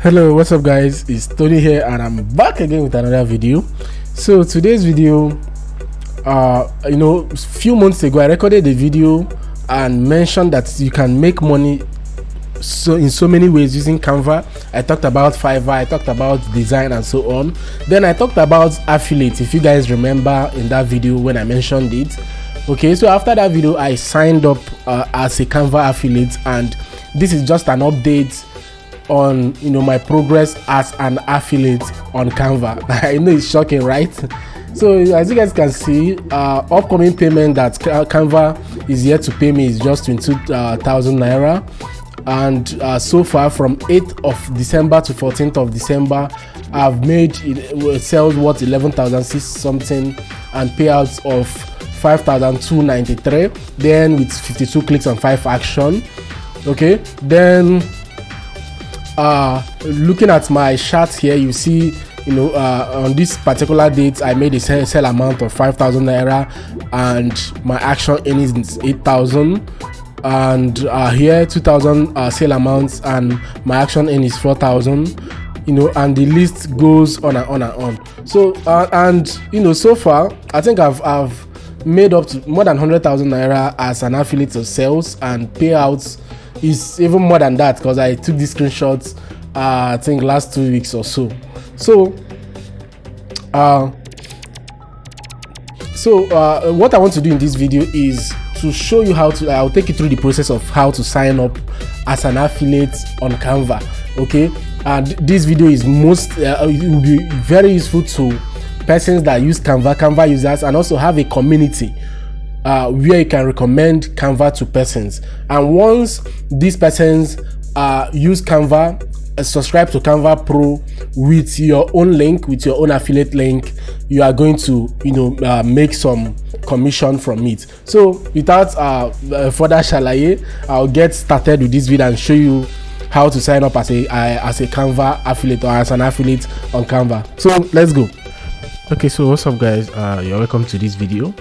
hello what's up guys? It's tony here and i'm back again with another video. So today's video uh you know a few months ago i recorded a video and mentioned that you can make money so in so many ways using canva. I talked about fiverr i talked about design and so on. Then i talked about affiliate if you guys remember in that video when i mentioned it. Okay so after that video i signed up uh, as a canva affiliate and this is just an update on you know my progress as an affiliate on canva. I know it's shocking right? So as you guys can see uh upcoming payment that canva is yet to pay me is just 22,000 uh, naira. And uh, so far from 8th of december to 14th of december i've made sales worth 11,006 something and payouts of 5,293 then with 52 clicks and 5 action. Okay? Then uh looking at my chart here you see you know uh, on this particular date i made a sell, sell amount of 5000 naira and my action earnings is 8000 and uh, here 2000 uh, sale amounts and my action earn is 4000 you know and the list goes on and on and on. So uh, and you know so far i think i've i've made up to more than 100000 naira as an affiliate of sales and payouts is even more than that because i took these screenshots uh, i think last two weeks or so. So uh so uh, what i want to do in this video is to show you how to i'll take you through the process of how to sign up as an affiliate on canva okay? And this video is most uh, it will be very useful to persons that use canva canva users and also have a community uh, where you can recommend canva to persons. And once these persons uh, use canva uh, subscribe to canva pro with your own link with your own affiliate link you are going to you know uh, make some commission from it. So without uh, uh further shalaye i'll get started with this video and show you how to sign up as a as a canva affiliate or as an affiliate on canva. So let's go. Okay so what's up guys? Uh you're welcome to this video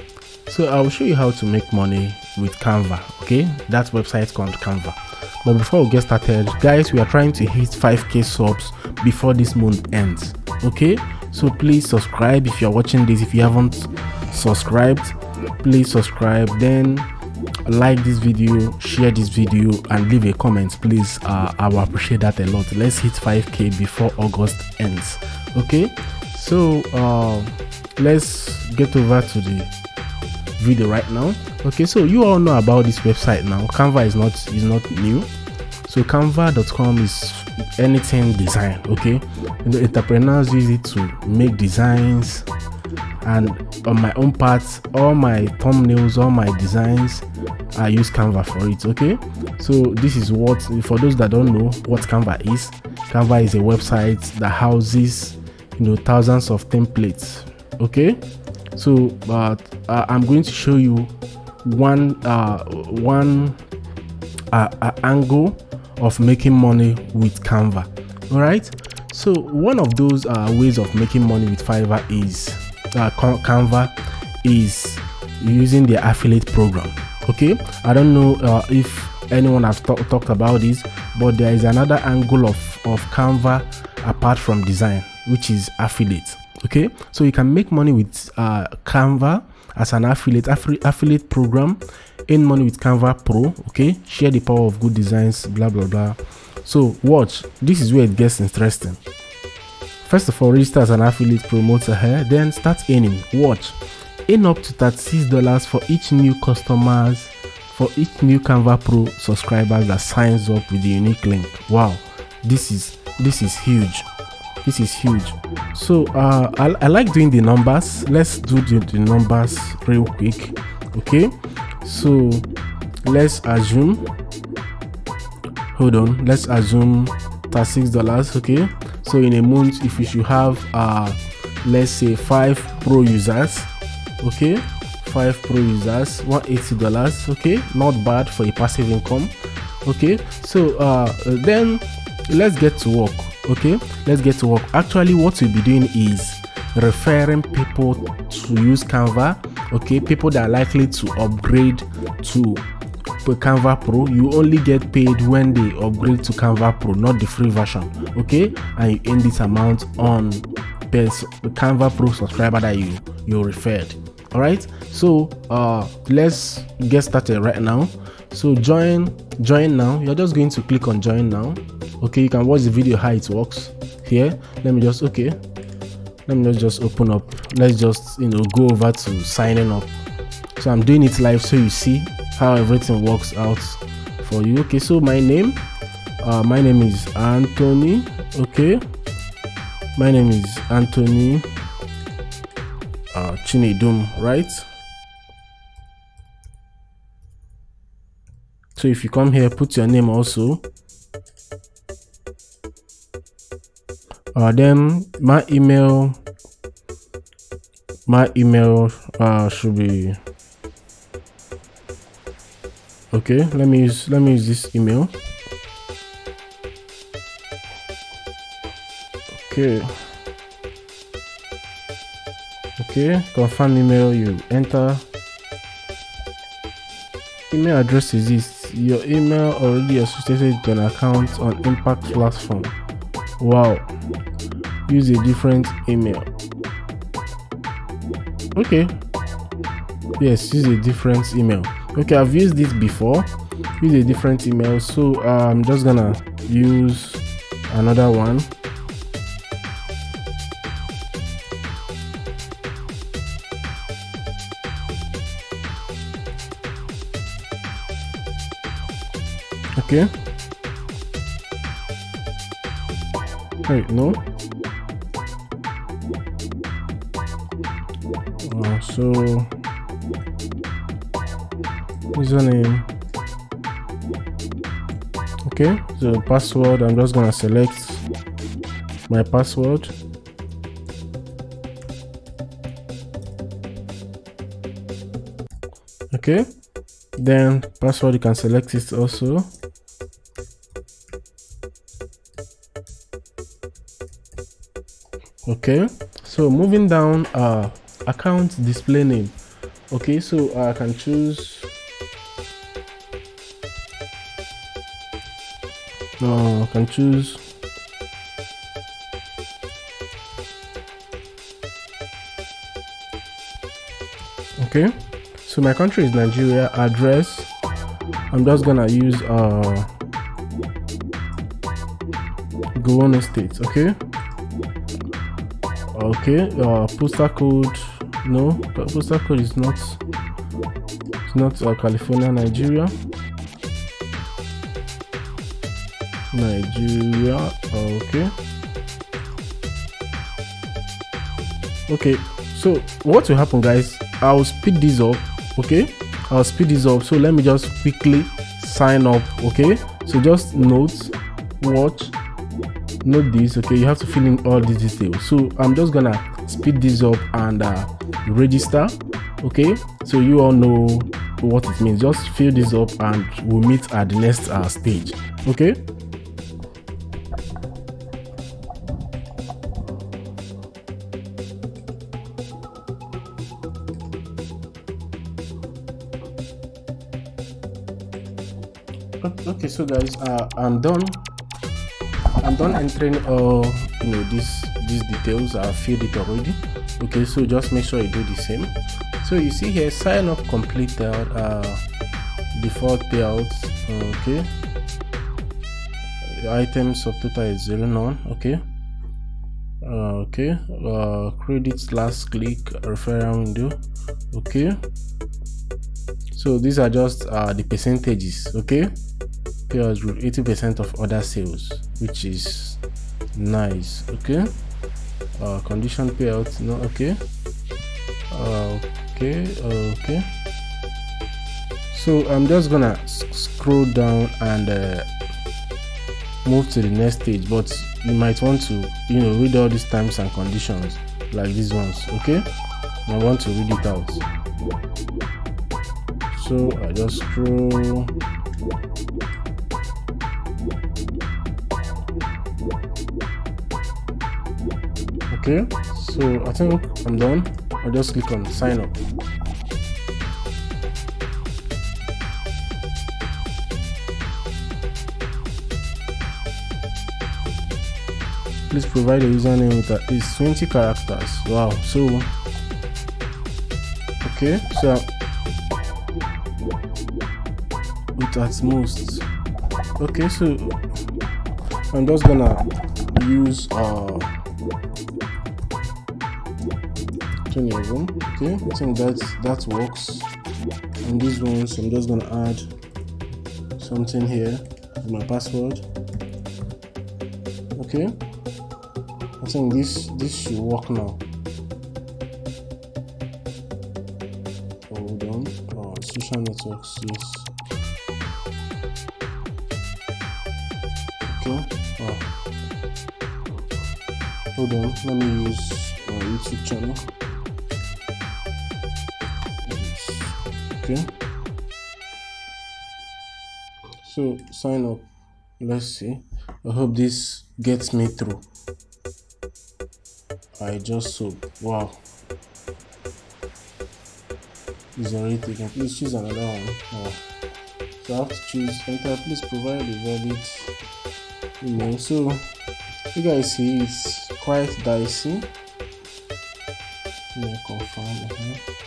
so i'll show you how to make money with canva okay? That website called canva. But before we get started guys we are trying to hit 5k subs before this month ends okay? So please subscribe if you're watching this. If you haven't subscribed please subscribe. Then like this video share this video and leave a comment please. Uh, i will appreciate that a lot. Let's hit 5k before august ends okay? So uh, let's get over to the video right now. Okay so you all know about this website now. Canva is not is not new. So canva.com is anything design okay? The entrepreneurs use it to make designs and on my own parts all my thumbnails all my designs i use canva for it okay? So this is what for those that don't know what canva is canva is a website that houses you know thousands of templates okay so but uh, i'm going to show you one uh, one uh, uh, angle of making money with canva. All right so one of those uh, ways of making money with fiverr is uh, canva is using the affiliate program. Okay? I don't know if anyone has talked about this but there is another angle of of canva apart from design which is affiliate okay? So you can make money with uh, canva as an affiliate affiliate program. Earn money with canva pro okay? Share the power of good designs blah blah blah. So watch this is where it gets interesting. First of all register as an affiliate promoter here then start earning. Watch. Earn up to 36 dollars for each new customers for each new canva pro subscribers that signs up with the unique link. Wow. This is this is huge this is huge. So uh, I, I, like doing the numbers. Let's do the, the numbers real quick okay? So let's assume hold on let's assume 36 dollars okay? So in a month if you should have uh let's say five pro users okay? Five pro users 180 dollars okay? Not bad for a passive income okay? So uh then let's get to work okay? Let's get to work. Actually what we'll be doing is referring people to use canva okay? People that are likely to upgrade to canva pro. You only get paid when they upgrade to canva pro not the free version okay? And you earn this amount on the canva pro subscriber that you you referred. All right so uh let's get started right now so join join now. You're just going to click on join now. Okay you can watch the video how it works here. Let me just okay. Let me just open up. Let's just you know go over to signing up. So i'm doing it live so you see how everything works out for you. Okay so my name uh my name is anthony. Okay. My name is anthony uh chinedum right so if you come here put your name also. Uh, then my email my email uh, should be okay let me use let me use this email. Okay. Okay confirm email you enter. Email address is this your email already associated with an account on impact platform. Wow. Use a different email. Okay. Yes use a different email. Okay i've used this before. Use a different email. So i'm just gonna use another one okay wait no. Uh, so. Username okay so password i'm just gonna select my password. Okay then password you can select it also okay so moving down uh account display name. Okay so i can choose uh, I can choose okay so my country is Nigeria address I'm just gonna use uh Gowon State okay okay uh postal code no postal code is not it's not uh, California Nigeria. Nigeria okay. Okay so what will happen guys? I'll speed this up okay? I'll speed this up so let me just quickly sign up okay? So just note watch note this okay? You have to fill in all these details. So I'm just gonna speed this up and uh, register okay? So you all know what it means. Just fill this up and we'll meet at the next uh, stage okay? Okay so guys uh, i'm done i'm done entering all you know this these details. I've filled it already. Okay so just make sure you do the same. So you see here sign up completed uh default payouts. Okay. The items of total is zero none okay. Uh, okay. Uh credits last click referral window. Okay. So these are just uh the percentages. Okay payouts with 80 percent of other sales which is nice okay? Uh condition payout no okay? Uh, okay okay. So i'm just gonna scroll down and uh, move to the next stage but you might want to you know read all these terms and conditions like these ones okay? I want to read it out. So i just scroll okay so i think i'm done. I'll just click on sign up. Please provide a username with at least 20 characters. Wow so okay so with at most. Okay so i'm just gonna use uh 20 of them okay? I think that that works. And these ones i'm just gonna add something here my password. Okay? I think this this should work now. Hold on. Oh, social networks yes. Okay? Oh. hold on. Let me use my youtube channel okay. So sign up. Let's see. I hope this gets me through. I just so wow. Is already taken please choose another one? Oh. so i have to choose. Enter. Please provide a valid email. So you guys see it's quite dicey. Email confirm. Uh -huh.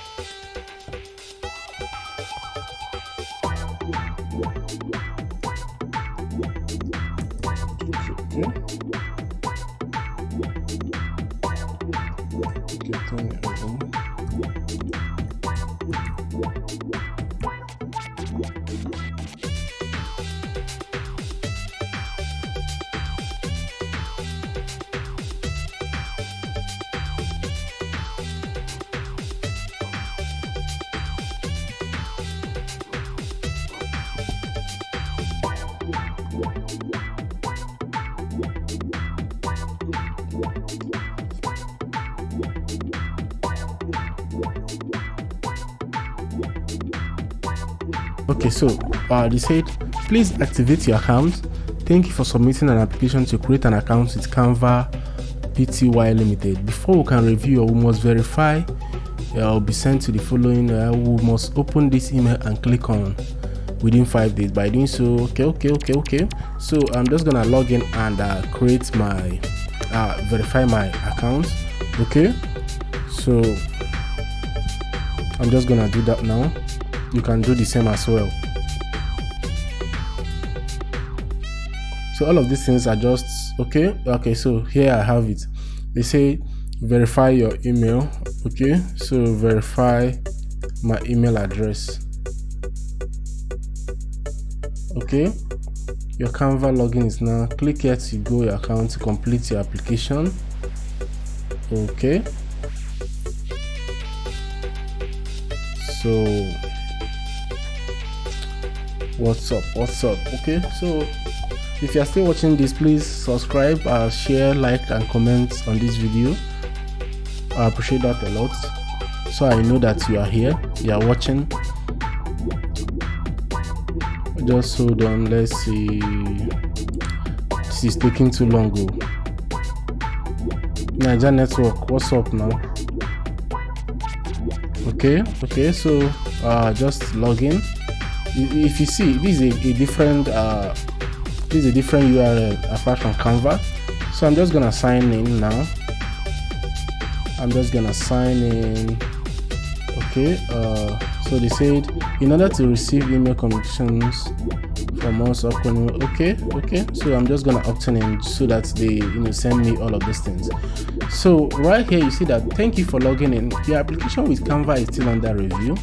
Okay so uh, they said please activate your account. Thank you for submitting an application to create an account with canva pty limited. Before we can review we must verify uh, will be sent to the following uh, we must open this email and click on within five days. By doing so okay okay okay okay. So i'm just gonna log in and uh, create my uh, verify my account okay? So i'm just gonna do that now you can do the same as well. So all of these things are just okay okay so here i have it. They say verify your email okay? So verify my email address. Okay? Your canva login is now click here to go your account to complete your application. Okay? So what's up? What's up? Okay so if you are still watching this please subscribe uh, share like and comment on this video. I appreciate that a lot. So i know that you are here you are watching. Just hold on let's see. This is taking too long oh. Niger network what's up now? Okay okay so uh just log in if you see this is a, a different uh, this is a different url apart from canva. So i'm just gonna sign in now. I'm just gonna sign in. Okay uh, so they said in order to receive email communications from us upcoming okay okay. So i'm just gonna opt in so that they you know send me all of these things. So right here you see that thank you for logging in. Your application with canva is still under review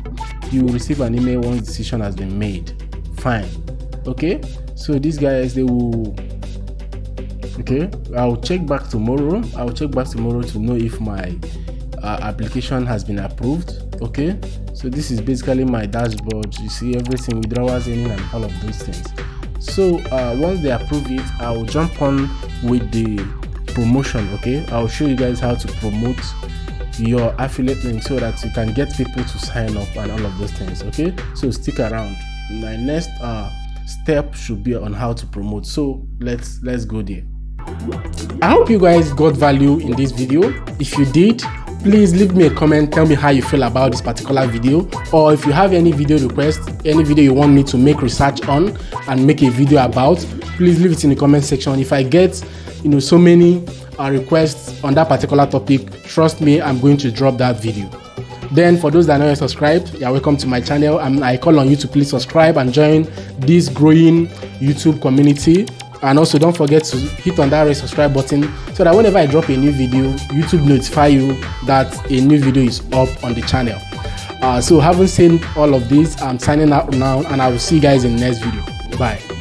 you will receive an email once decision has been made. Fine. Okay? So these guys they will okay? I'll check back tomorrow. I'll check back tomorrow to know if my uh, application has been approved. Okay? So this is basically my dashboard. You see everything withdrawals in and all of those things. So uh, once they approve it i'll jump on with the promotion okay? I'll show you guys how to promote your affiliate link so that you can get people to sign up and all of those things okay? So stick around. My next uh step should be on how to promote. So let's let's go there. I hope you guys got value in this video. If you did please leave me a comment. Tell me how you feel about this particular video. Or if you have any video request any video you want me to make research on and make a video about please leave it in the comment section. If i get you know so many a request on that particular topic trust me i'm going to drop that video. Then for those that are not yet subscribed you're welcome to my channel. And i call on you to please subscribe and join this growing youtube community. And also don't forget to hit on that red subscribe button so that whenever i drop a new video youtube notify you that a new video is up on the channel. Uh, so having seen all of this i'm signing out now and i will see you guys in the next video. Bye